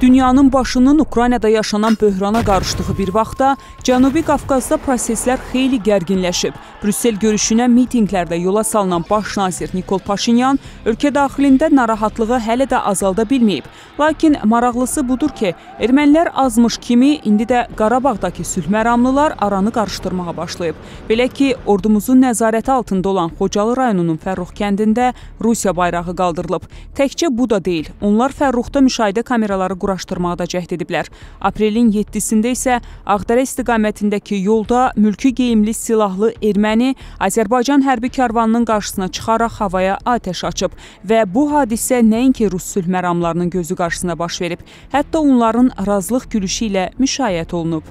Dünyanın başının Ukraynada yaşanan böhrana qarışdığı bir vaxtda Cənubi Qafqazda proseslər xeyli gərginləşib. Brüssel görüşünə mitinqlərdə yola salınan baş nazir Nikol Paşinyan ölkə daxilində narahatlığı hələ də azalda bilməyib. Lakin maraqlısı budur ki, ermənilər azmış kimi indi də Qarabağdakı sülh məramlılar aranı qarışdırmağa başlayıb. Belə ki, ordumuzun nəzarəti altında olan Xocalı rayonunun Fərrux kəndində Rusiya bayrağı qaldırılıb. Təkcə bu da deyil. Onlar Fərruxda müşahidə kameraları quraşdırmağa da cəhd ediblər. Aprelin 7-sində isə Ağdərə istiqamətindəki yolda mülki geyimli silahlı erməni Azərbaycan hərbi karvanının qarşısına çıxaraq havaya atəş açıb və bu hadisə nəinki rus sülh məramlarının gözü qarşısına baş verib, hətta onların razılıq gülüşü ilə müşayiət olunub.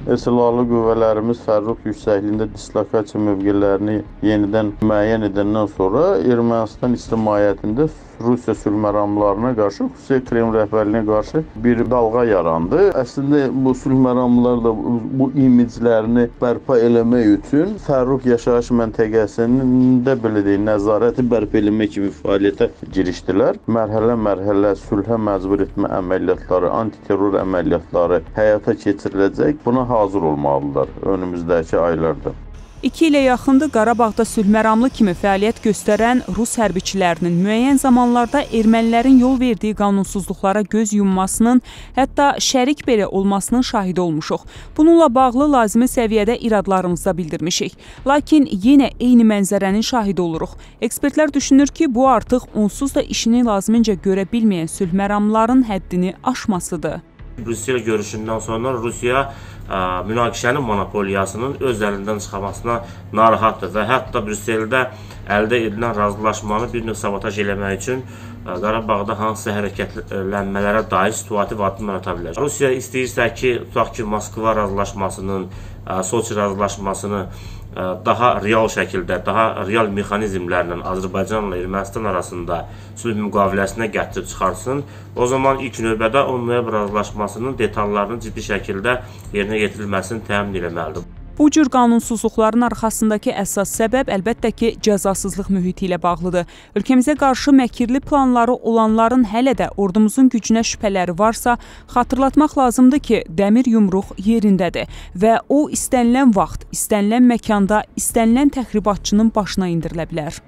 Silahlı qüvvələrimiz Fərrux yüksəkliyində dislokasiya mövqelərini yenidən müəyyən edəndən sonra Ermənistan ictimaiyyətində Rusiya sülhməramlarına qarşı, xüsusilə Kreml rəhbərliyinə qarşı bir dalğa yarandı. Əslində bu sülhməramlar da bu imiclərini bərpa eləmək üçün Fərrux yaşayış məntəqəsində belə deyək, nəzarəti bərpa eləmək kimi fəaliyyətə girişdilər. Mərhələ-mərhələ sülhə məcbur etmə əməliyyatları, antiterror əməliyyatları həyata keçiriləcək. Buna hazır olmalıdırlar önümüzdəki aylarda. İki ilə yaxındır Qarabağda sülhməramlı kimi fəaliyyət göstərən rus hərbiçilərinin müəyyən zamanlarda ermənilərin yol verdiyi qanunsuzluqlara göz yummasının, hətta şərik belə olmasının şahidi olmuşuq. Bununla bağlı lazımi səviyyədə iradlarımızda bildirmişik. Lakin yenə eyni mənzərənin şahidi oluruq. Ekspertlər düşünür ki, bu artıq onsuz da işini lazımınca görə bilməyən sülhməramlıların həddini aşmasıdır. Brüssel görüşündən sonra Rusiya ə, münaqişənin monopoliyasının öz əlindən çıxmasına narahatdır və hətta Brüsseldə əldə edilən razılaşmanı bir növ sabotaj eləmək üçün ə, Qarabağda hansısa hərəkətlənmələrə dair situativ addımlar ata bilər. Rusiya istəyirsə ki, tutaq ki, Moskva razılaşmasının, ə, Soçi razılaşmasını daha real şəkildə, daha real mexanizmlərlə Azərbaycanla Ermənistan arasında sülh müqaviləsinə gətirib çıxarsın, o zaman ilk növbədə o növ razılaşmasının detallarının ciddi şəkildə yerinə yetirilməsini təmin etməlidir. Bu cür qanunsuzluqların arxasındakı əsas səbəb əlbəttə ki, cəzasızlıq mühiti ilə bağlıdır. Ölkəmizə qarşı məkirli planları olanların hələ də ordumuzun gücünə şübhələri varsa, xatırlatmaq lazımdır ki, dəmir yumruq yerindədir və o istənilən vaxt, istənilən məkanda, istənilən təxribatçının başına indirilə bilər.